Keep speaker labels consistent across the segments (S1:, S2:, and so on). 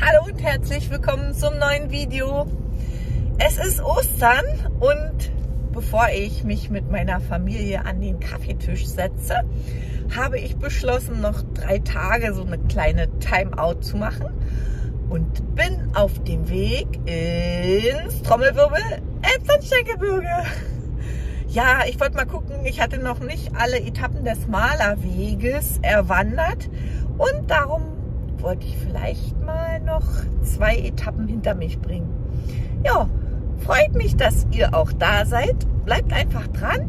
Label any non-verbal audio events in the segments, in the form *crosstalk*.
S1: Hallo und herzlich willkommen zum neuen Video. Es ist Ostern und bevor ich mich mit meiner Familie an den Kaffeetisch setze, habe ich beschlossen, noch drei Tage so eine kleine Timeout zu machen und bin auf dem Weg ins Trommelwirbel Elbsandsteingebirge. Ja, ich wollte mal gucken, ich hatte noch nicht alle Etappen des Malerweges erwandert und darum wollte ich vielleicht mal noch zwei Etappen hinter mich bringen. Ja, freut mich, dass ihr auch da seid. Bleibt einfach dran.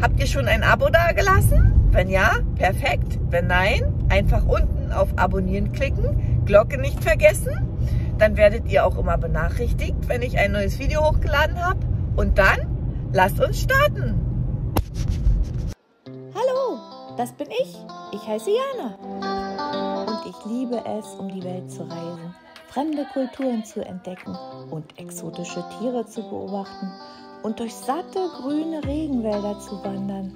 S1: Habt ihr schon ein Abo dagelassen? Wenn ja, perfekt. Wenn nein, einfach unten auf Abonnieren klicken, Glocke nicht vergessen. Dann werdet ihr auch immer benachrichtigt, wenn ich ein neues Video hochgeladen habe. Und dann lasst uns starten. Hallo, das bin ich. Ich heiße Jana. Und ich liebe es, um die Welt zu reisen, fremde Kulturen zu entdecken und exotische Tiere zu beobachten und durch satte grüne Regenwälder zu wandern.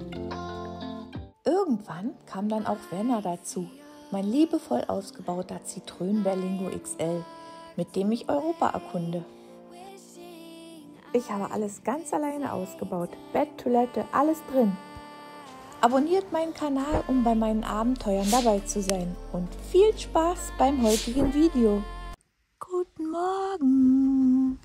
S1: Irgendwann kam dann auch Werner dazu, mein liebevoll ausgebauter Zitrön Berlingo XL, mit dem ich Europa erkunde. Ich habe alles ganz alleine ausgebaut. Bett, Toilette, alles drin. Abonniert meinen Kanal, um bei meinen Abenteuern dabei zu sein. Und viel Spaß beim heutigen Video. Guten Morgen.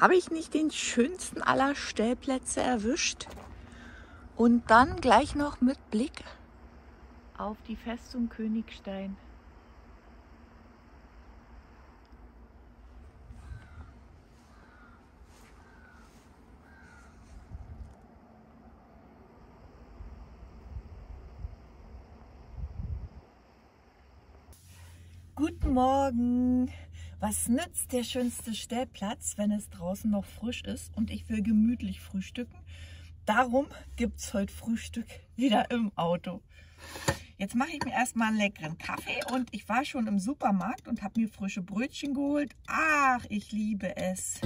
S1: Habe ich nicht den schönsten aller Stellplätze erwischt? Und dann gleich noch mit Blick auf die Festung Königstein. Guten Morgen! Was nützt der schönste Stellplatz, wenn es draußen noch frisch ist und ich will gemütlich frühstücken? Darum gibt es heute Frühstück wieder im Auto. Jetzt mache ich mir erstmal einen leckeren Kaffee und ich war schon im Supermarkt und habe mir frische Brötchen geholt. Ach, ich liebe es.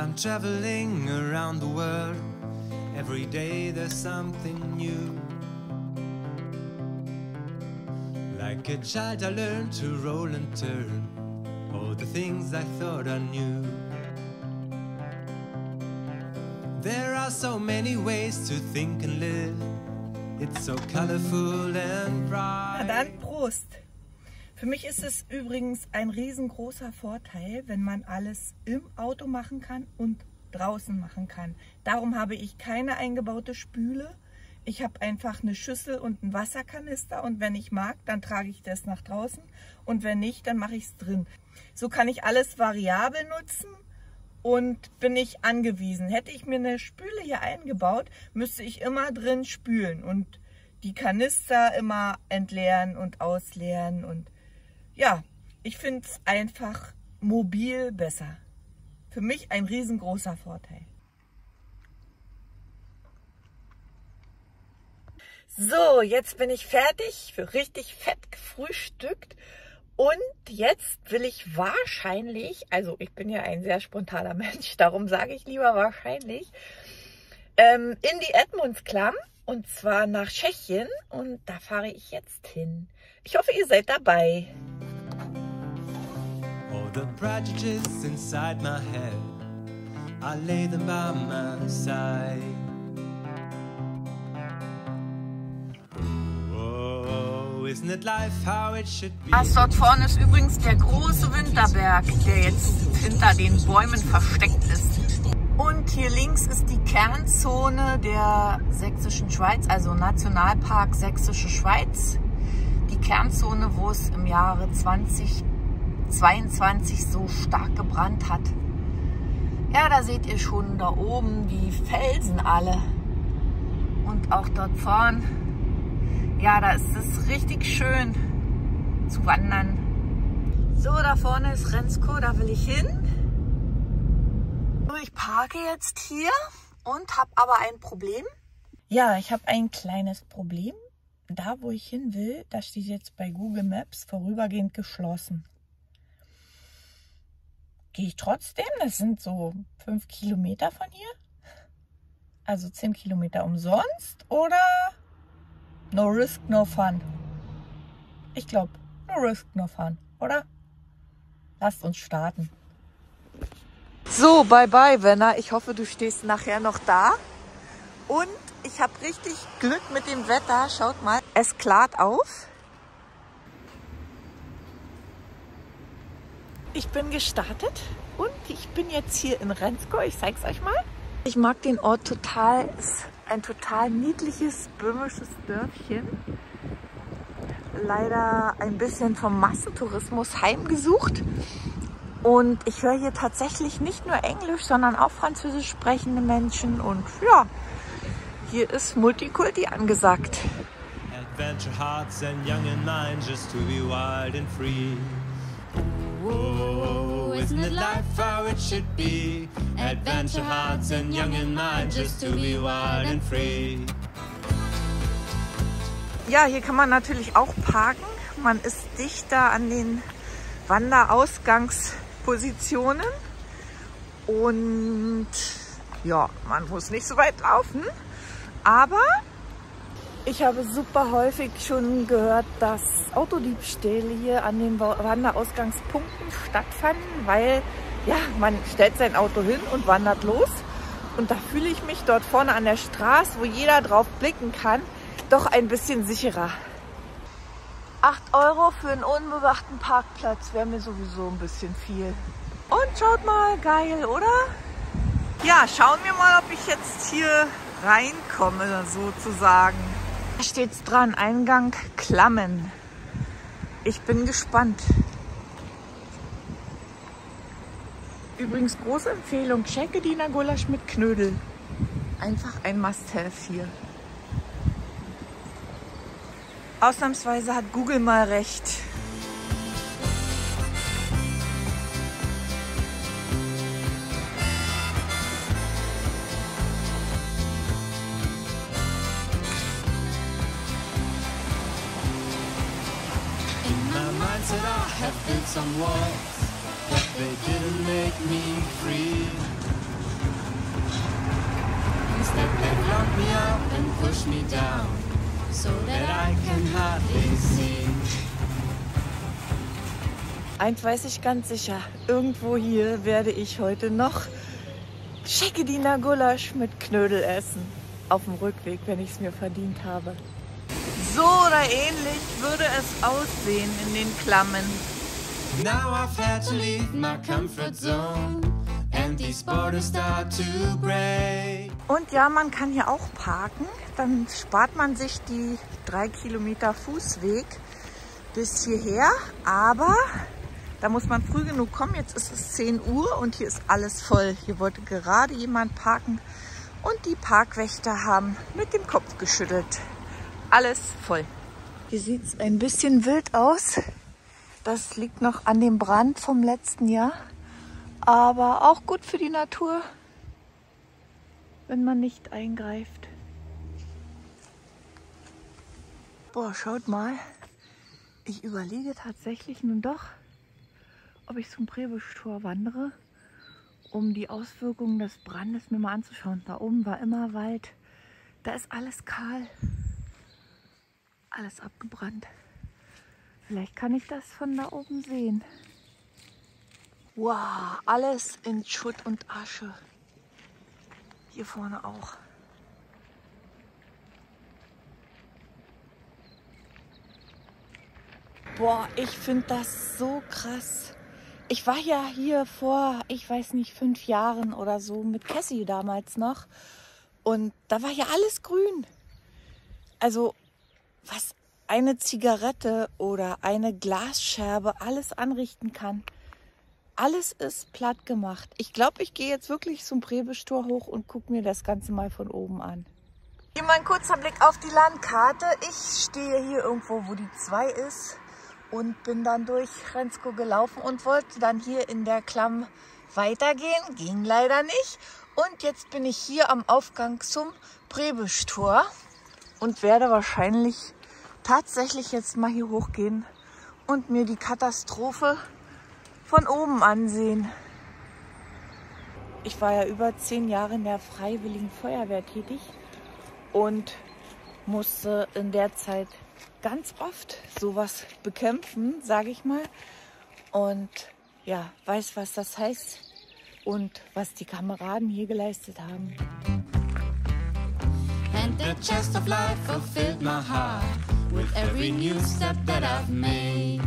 S2: I'm traveling around the world, every day there's something new. Like a child, I learned to roll and turn all the things I thought I knew. There are so many ways to think and live. It's so colorful and bright.
S1: Prost! Für mich ist es übrigens ein riesengroßer Vorteil, wenn man alles im Auto machen kann und draußen machen kann. Darum habe ich keine eingebaute Spüle. Ich habe einfach eine Schüssel und einen Wasserkanister und wenn ich mag, dann trage ich das nach draußen und wenn nicht, dann mache ich es drin. So kann ich alles variabel nutzen und bin ich angewiesen. Hätte ich mir eine Spüle hier eingebaut, müsste ich immer drin spülen und die Kanister immer entleeren und ausleeren und ja, ich finde es einfach mobil besser. Für mich ein riesengroßer Vorteil. So, jetzt bin ich fertig, für richtig fett gefrühstückt. Und jetzt will ich wahrscheinlich, also ich bin ja ein sehr spontaner *laughs* Mensch, darum sage ich lieber wahrscheinlich, ähm, in die Edmundsklamm und zwar nach Tschechien und da fahre ich jetzt hin. Ich hoffe, ihr seid dabei.
S2: The prejudices inside my head, I lay them by my side.
S1: Das dort vorne ist übrigens der große Winterberg, der jetzt hinter den Bäumen versteckt ist. Und hier links ist die Kernzone der Sächsischen Schweiz, also Nationalpark Sächsische Schweiz. Die Kernzone, wo es im Jahre 2022 so stark gebrannt hat. Ja, da seht ihr schon da oben die Felsen alle. Und auch dort vorn, ja, da ist es richtig schön zu wandern. So, da vorne ist Rensko, da will ich hin. Ich parke jetzt hier und habe aber ein Problem. Ja, ich habe ein kleines Problem. Da, wo ich hin will, da steht jetzt bei Google Maps vorübergehend geschlossen. Gehe ich trotzdem? Das sind so fünf Kilometer von hier. Also zehn Kilometer umsonst oder no risk, no fun? Ich glaube, no risk, no fun, oder? Lasst uns starten. So, bye bye, Wenner. Ich hoffe, du stehst nachher noch da. Und ich habe richtig Glück mit dem Wetter. Schaut mal, es klart auf. Ich bin gestartet und ich bin jetzt hier in Rensko. Ich zeig's euch mal. Ich mag den Ort total. Es ist ein total niedliches böhmisches Dörfchen. Leider ein bisschen vom Massentourismus heimgesucht. Und ich höre hier tatsächlich nicht nur Englisch, sondern auch Französisch sprechende Menschen. Und ja, hier ist Multikulti angesagt. Adventure hearts and young in mind just to be wild and free. Oh, isn't it life how it should be? Adventure hearts and young in mind just to be wild and free. Ja, hier kann man natürlich auch parken. Man ist dichter an den Wanderausgangs Positionen. Und ja, man muss nicht so weit laufen. Aber ich habe super häufig schon gehört, dass Autodiebstähle hier an den Wanderausgangspunkten stattfanden, weil ja, man stellt sein Auto hin und wandert los. Und da fühle ich mich dort vorne an der Straße, wo jeder drauf blicken kann, doch ein bisschen sicherer. 8 Euro für einen unbewachten Parkplatz wäre mir sowieso ein bisschen viel. Und schaut mal, geil, oder? Ja, schauen wir mal, ob ich jetzt hier reinkomme, sozusagen. Da steht's dran, Eingang Klammen. Ich bin gespannt. Übrigens große Empfehlung, checke die Gulasch mit Knödel. Einfach ein Must-Have hier. Ausnahmsweise hat Google mal recht. Eins weiß ich ganz sicher, irgendwo hier werde ich heute noch Schekediner Gulasch mit Knödel essen. Auf dem Rückweg, wenn ich es mir verdient habe. So oder ähnlich würde es aussehen in den Klammen. Now I've had to leave my comfort zone and these borders start to break. Und ja, man kann hier auch parken. Dann spart man sich die drei Kilometer Fußweg bis hierher. Aber da muss man früh genug kommen. Jetzt ist es 10 Uhr und hier ist alles voll. Hier wollte gerade jemand parken und die Parkwächter haben mit dem Kopf geschüttelt. Alles voll. Hier sieht es ein bisschen wild aus. Das liegt noch an dem Brand vom letzten Jahr. Aber auch gut für die Natur, wenn man nicht eingreift. Boah, schaut mal. Ich überlege tatsächlich nun doch, ob ich zum Prebischtor wandere, um die Auswirkungen des Brandes mir mal anzuschauen. Da oben war immer Wald. Da ist alles kahl. Alles abgebrannt. Vielleicht kann ich das von da oben sehen. Wow, alles in Schutt und Asche. Hier vorne auch. Boah, ich finde das so krass. Ich war ja hier vor, ich weiß nicht, fünf Jahren oder so mit Cassie damals noch. Und da war ja alles grün. Also, was eine Zigarette oder eine Glasscherbe alles anrichten kann. Alles ist platt gemacht. Ich glaube, ich gehe jetzt wirklich zum Präbestor hoch und gucke mir das Ganze mal von oben an. Hier mal ein kurzer Blick auf die Landkarte. Ich stehe hier irgendwo, wo die 2 ist. Und bin dann durch Rensko gelaufen und wollte dann hier in der Klamm weitergehen. Ging leider nicht. Und jetzt bin ich hier am Aufgang zum Brebischtor und werde wahrscheinlich tatsächlich jetzt mal hier hochgehen und mir die Katastrophe von oben ansehen. Ich war ja über zehn Jahre in der Freiwilligen Feuerwehr tätig und musste in der Zeit ganz oft sowas bekämpfen, sage ich mal. Und ja, weiß, was das heißt und was die Kameraden hier geleistet haben.
S2: And the chest of life fulfilled my heart with every new step that I've made.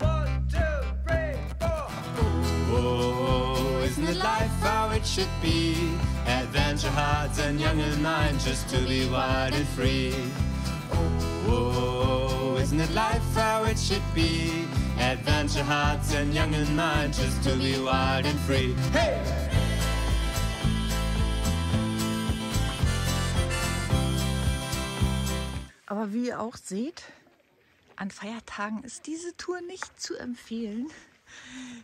S2: One, two, three, four. Oh, isn't it life how it should be? Adventure hearts and young in mind just to be wild and free. Oh, isn't it life how it should be? Adventure hearts and young in mind just to be wild and free. Hey!
S1: Aber wie ihr auch seht, an Feiertagen ist diese Tour nicht zu empfehlen.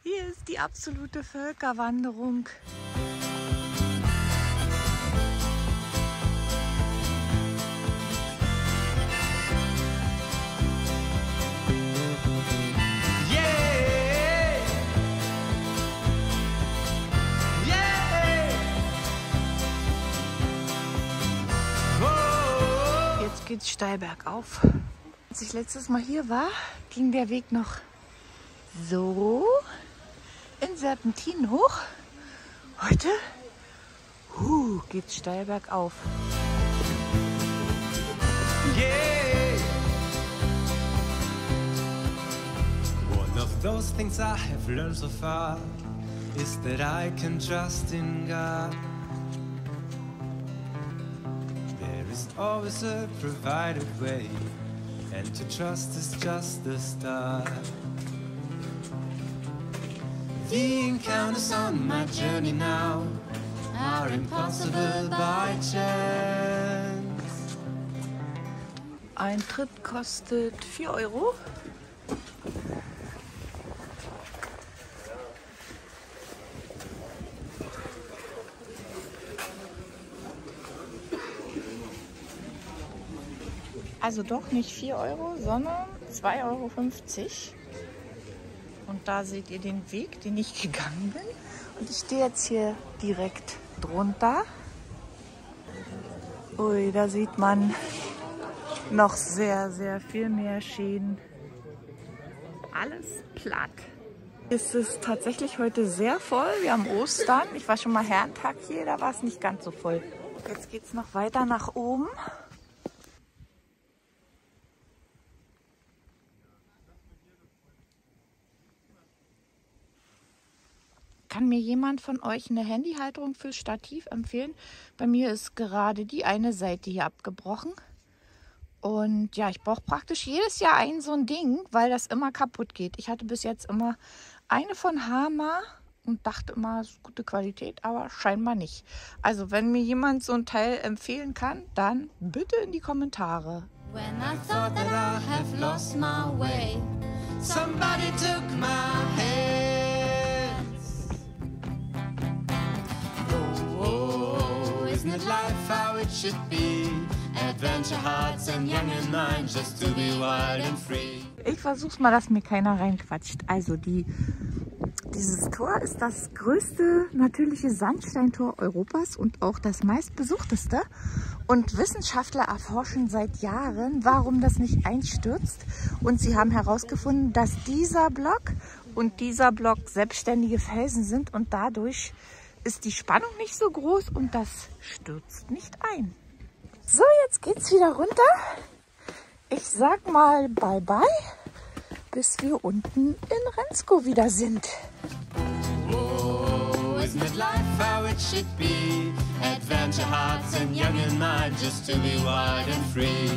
S1: Hier ist die absolute Völkerwanderung. Steil bergauf. Als ich letztes Mal hier war, ging der Weg noch so in Serpentinen hoch. Heute uh, geht's steil bergauf.
S2: Yeah! One of those things I have learned so far is that I can trust in God. Is always a provided way, and to trust is just the start. The encounters on my journey now are impossible by chance.
S1: Eintritt kostet 4 Euro. Also doch nicht 4 Euro, sondern 2,50 Euro. Und da seht ihr den Weg, den ich gegangen bin. Und ich stehe jetzt hier direkt drunter. Ui, da sieht man noch sehr, sehr viel mehr Schäden. Alles platt. Es ist tatsächlich heute sehr voll. Wir haben Ostern. Ich war schon mal Herrentag hier, da war es nicht ganz so voll. Jetzt geht es noch weiter nach oben. Kann mir jemand von euch eine Handyhalterung fürs Stativ empfehlen? Bei mir ist gerade die eine Seite hier abgebrochen. Und ja, ich brauche praktisch jedes Jahr ein so ein Ding, weil das immer kaputt geht. Ich hatte bis jetzt immer eine von Hama und dachte immer, ist gute Qualität, aber scheinbar nicht. Also wenn mir jemand so ein Teil empfehlen kann, dann bitte in die Kommentare.
S2: When I thought that I have lost my way, somebody took my hands. It should be? Adventure hearts and young in mind, just to be wild and free.
S1: Ich versuch's mal, dass mir keiner reinquatscht. Also die, dieses Tor ist das größte natürliche Sandsteintor Europas und auch das meistbesuchteste. Und Wissenschaftler erforschen seit Jahren, warum das nicht einstürzt. Und sie haben herausgefunden, dass dieser Block und dieser Block selbstständige Felsen sind und dadurch ist die Spannung nicht so groß und das stürzt nicht ein. So, jetzt geht's wieder runter. Ich sag mal bye bye, bis wir unten in Rensko wieder sind.
S2: Oh, isn't it life how it should be? Adventure hearts and young in mind, just to be wild and free.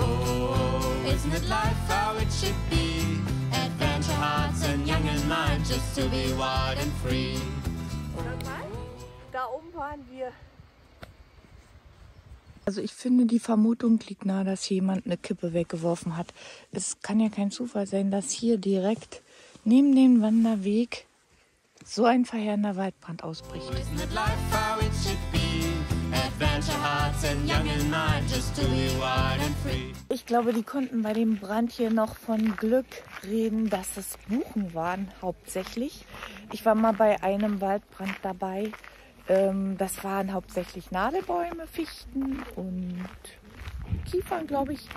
S2: Oh, isn't it life how it should be? Adventure hearts and young in mind, just to be wild and free.
S1: Da oben waren wir Also ich finde, die Vermutung liegt nahe, dass jemand eine Kippe weggeworfen hat. Es kann ja kein Zufall sein, dass hier direkt neben dem Wanderweg so ein verheerender Waldbrand ausbricht. Ich glaube, die konnten bei dem Brand hier noch von Glück reden, dass es Buchen waren hauptsächlich. Ich war mal bei einem Waldbrand dabei. Ähm, das waren hauptsächlich Nadelbäume, Fichten und Kiefern, glaube ich.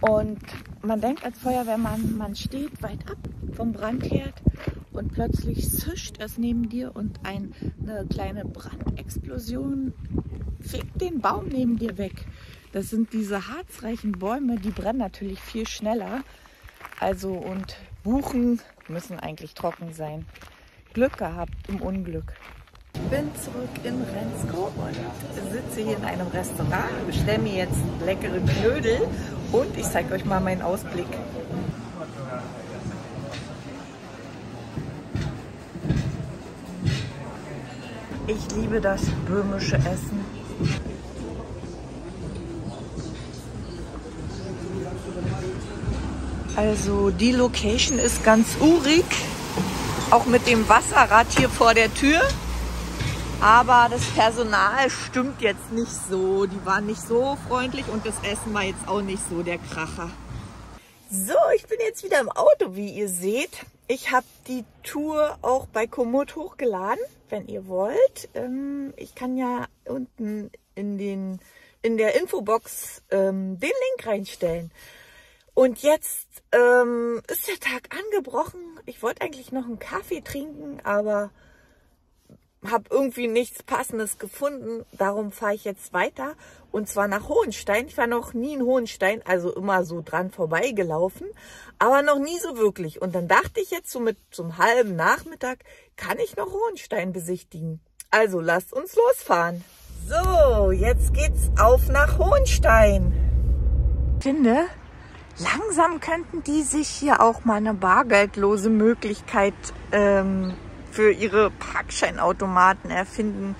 S1: Und man denkt als Feuerwehrmann, man steht weit ab vom Brandherd und plötzlich zischt es neben dir und ein, eine kleine Brandexplosion fegt den Baum neben dir weg. Das sind diese harzreichen Bäume, die brennen natürlich viel schneller. Also und Buchen müssen eigentlich trocken sein. Glück gehabt im Unglück. Ich bin zurück in Rensko und sitze hier in einem Restaurant, bestelle mir jetzt leckere Knödel und ich zeige euch mal meinen Ausblick. Ich liebe das böhmische Essen. Also die Location ist ganz urig, auch mit dem Wasserrad hier vor der Tür. Aber das Personal stimmt jetzt nicht so. Die waren nicht so freundlich und das Essen war jetzt auch nicht so der Kracher. So, ich bin jetzt wieder im Auto, wie ihr seht. Ich habe die Tour auch bei Komoot hochgeladen, wenn ihr wollt. Ähm, ich kann ja unten in, den, in der Infobox ähm, den Link reinstellen. Und jetzt ähm, ist der Tag angebrochen. Ich wollte eigentlich noch einen Kaffee trinken, aber habe irgendwie nichts Passendes gefunden. Darum fahre ich jetzt weiter und zwar nach Hohenstein. Ich war noch nie in Hohenstein, also immer so dran vorbeigelaufen, aber noch nie so wirklich. Und dann dachte ich jetzt so mit zum halben Nachmittag, kann ich noch Hohenstein besichtigen. Also lasst uns losfahren. So, jetzt geht's auf nach Hohenstein. Ich finde, langsam könnten die sich hier auch mal eine bargeldlose Möglichkeit ähm, für ihre Parkscheinautomaten erfinden.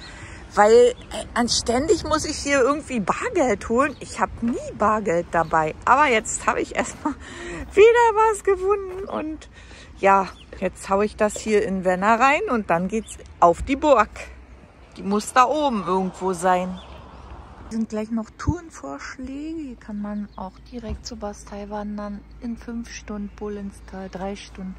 S1: Weil äh, anständig muss ich hier irgendwie Bargeld holen. Ich habe nie Bargeld dabei. Aber jetzt habe ich erstmal *laughs* wieder was gefunden. Und ja, jetzt haue ich das hier in Wenner rein und dann geht's auf die Burg. Die muss da oben irgendwo sein. Sind gleich noch Tourenvorschläge. Hier kann man auch direkt zur Bastei wandern. In fünf Stunden Bullenstal, drei Stunden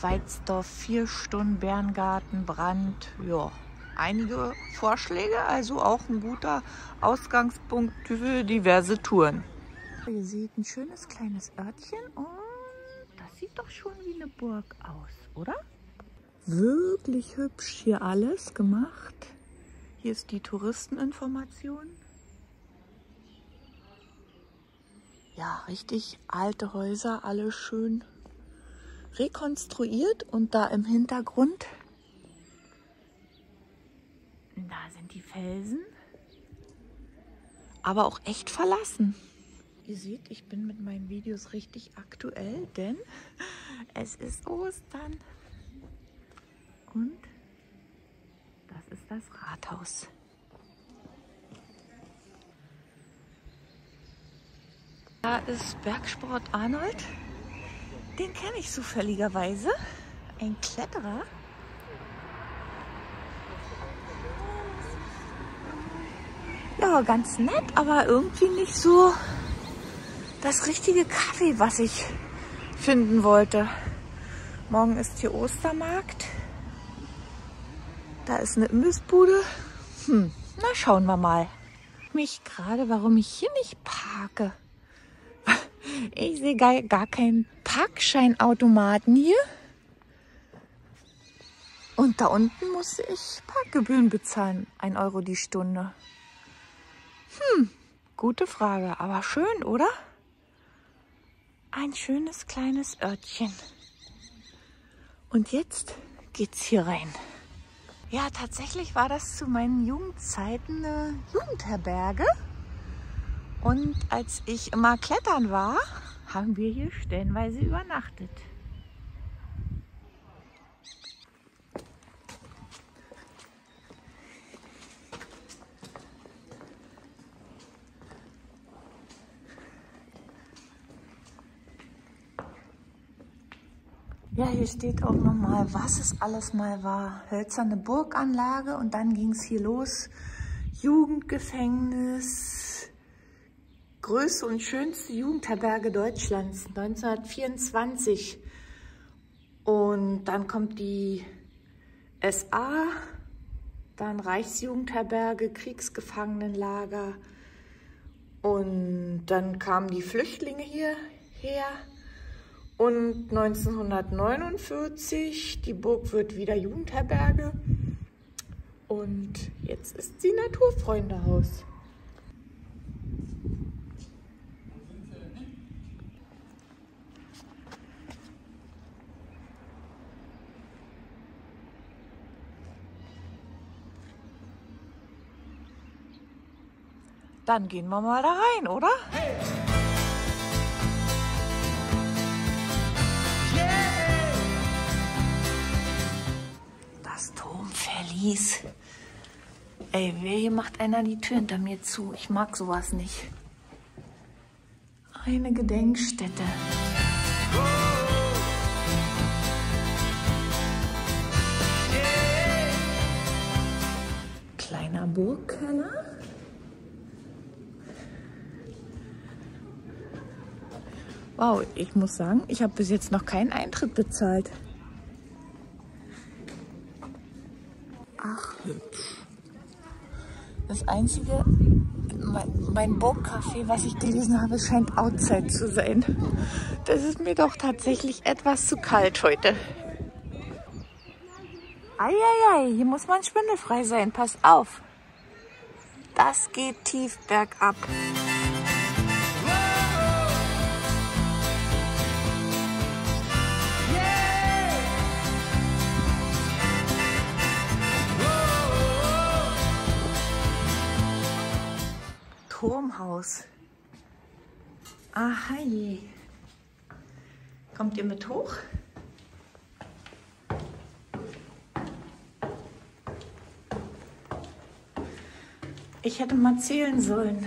S1: Weizdorf, vier Stunden Berngarten, Brand. Ja, einige Vorschläge, also auch ein guter Ausgangspunkt für diverse Touren. Ihr seht ein schönes kleines Örtchen und das sieht doch schon wie eine Burg aus, oder? Wirklich hübsch hier alles gemacht. Hier ist die Touristeninformation. Ja, richtig alte Häuser, alle schön rekonstruiert und da im Hintergrund, da sind die Felsen, aber auch echt verlassen. Ihr seht, ich bin mit meinen Videos richtig aktuell, denn es ist Ostern. Und das ist das Rathaus. Da ist Bergsport Arnold. Den kenne ich zufälligerweise. Ein Kletterer. Ja, ganz nett, aber irgendwie nicht so das richtige Kaffee, was ich finden wollte. Morgen ist hier Ostermarkt. Da ist eine Imbissbude. Hm, na schauen wir mal. Mich gerade, warum ich hier nicht parke. *laughs* Ich sehe gar, gar keinen Parkscheinautomaten hier. Und da unten muss ich Parkgebühren bezahlen. Ein Euro die Stunde. Hm, gute Frage, aber schön, oder? Ein schönes kleines Örtchen. Und jetzt geht's hier rein. Ja, tatsächlich war das zu meinen Jugendzeiten eine Jugendherberge. Und als ich immer klettern war, haben wir hier stellenweise übernachtet. Ja, hier steht auch nochmal, was es alles mal war. Hölzerne Burganlage und dann ging es hier los. Jugendgefängnis, größte und schönste Jugendherberge Deutschlands, 1924. Und dann kommt die SA, dann Reichsjugendherberge, Kriegsgefangenenlager. Und dann kamen die Flüchtlinge hierher. Und 1949, die Burg wird wieder Jugendherberge. Und jetzt ist sie Naturfreundehaus. Dann gehen wir mal da rein, oder? Das Turmverlies. Ey, wer hier macht einer die Tür hinter mir zu? Ich mag sowas nicht. Eine Gedenkstätte. Kleiner Burgkeller. Wow, ich muss sagen, ich habe bis jetzt noch keinen Eintritt bezahlt. Ach, hübsch. Das einzige, mein, Burgcafé, was ich gelesen habe, scheint outside zu sein. Das ist mir doch tatsächlich etwas zu kalt heute. Eieiei, hier muss man schwindelfrei sein. Pass auf. Das geht tief bergab. Turmhaus. Aha je. Kommt ihr mit hoch? Ich hätte mal zählen sollen.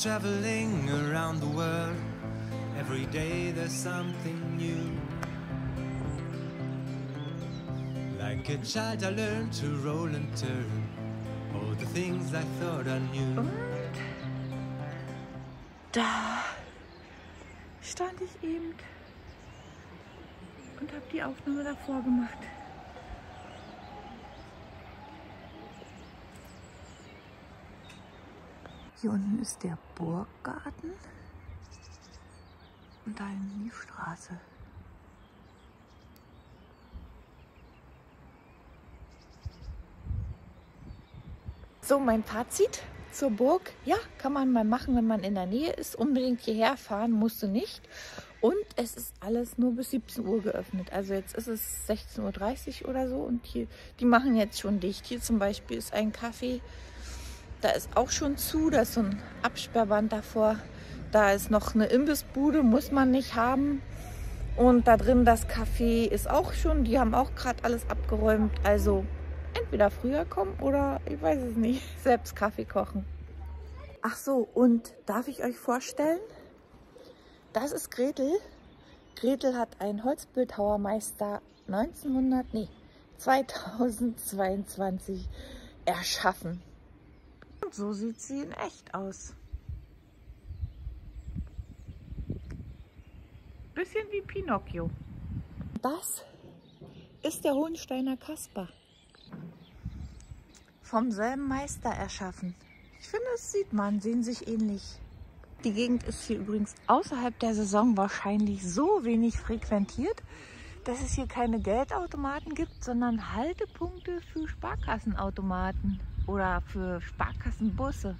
S2: Traveling around the world, every day there's something new. Like a child, I learned to roll and turn. All the things I thought I knew.
S1: Da stand ich eben und habe die Aufnahme davor gemacht. Hier unten ist der Burggarten und da hinten die Straße. So, mein Fazit zur Burg. Ja, kann man mal machen, wenn man in der Nähe ist. Unbedingt hierher fahren musst du nicht. Und es ist alles nur bis 17 Uhr geöffnet. Also jetzt ist es 16.30 Uhr oder so und hier, die machen jetzt schon dicht. Hier zum Beispiel ist ein Café, da ist auch schon zu, da ist so ein Absperrband davor. Da ist noch eine Imbissbude, muss man nicht haben. Und da drin das Café ist auch schon, die haben auch gerade alles abgeräumt. Also entweder früher kommen oder ich weiß es nicht, *laughs* selbst Kaffee kochen. Ach so, und darf ich euch vorstellen? Das ist Gretel. Gretel hat einen Holzbildhauermeister 1900, nee, 2022 erschaffen. Und so sieht sie in echt aus. Bisschen wie Pinocchio. Das ist der Hohensteiner Kasper. Vom selben Meister erschaffen. Ich finde, es sieht man, sehen sich ähnlich. Die Gegend ist hier übrigens außerhalb der Saison wahrscheinlich so wenig frequentiert, dass es hier keine Geldautomaten gibt, sondern Haltepunkte für Sparkassenautomaten oder für Sparkassenbusse.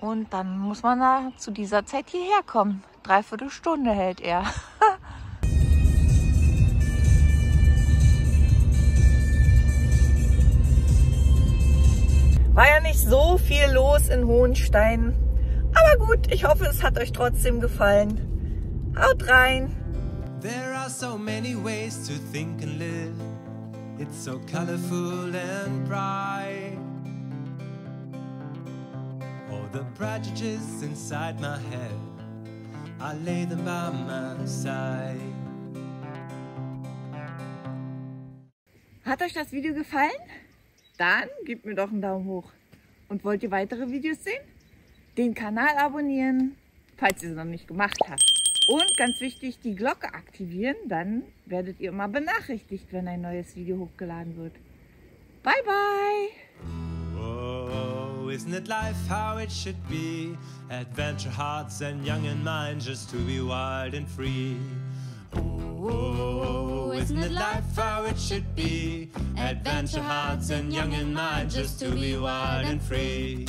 S1: Und dann muss man da zu dieser Zeit hierher kommen. Dreiviertel Stunde hält er. *laughs* War ja nicht so viel los in Hohenstein. Aber gut, ich hoffe, es hat euch trotzdem gefallen. Haut rein!
S2: There are so many ways to think and live. It's so colorful and bright. The prejudices inside my head, I lay them by my side.
S1: Hat euch das Video gefallen? Dann gebt mir doch einen Daumen hoch. Und wollt ihr weitere Videos sehen? Den Kanal abonnieren, falls ihr es noch nicht gemacht habt. Und ganz wichtig, die Glocke aktivieren, dann werdet ihr immer benachrichtigt, wenn ein neues Video hochgeladen wird. Bye bye!
S2: Oh, isn't it life how it should be? Adventure hearts and young in mind just to be wild and free. Oh, isn't it life how it should be? Adventure hearts and young in mind just to be wild and free.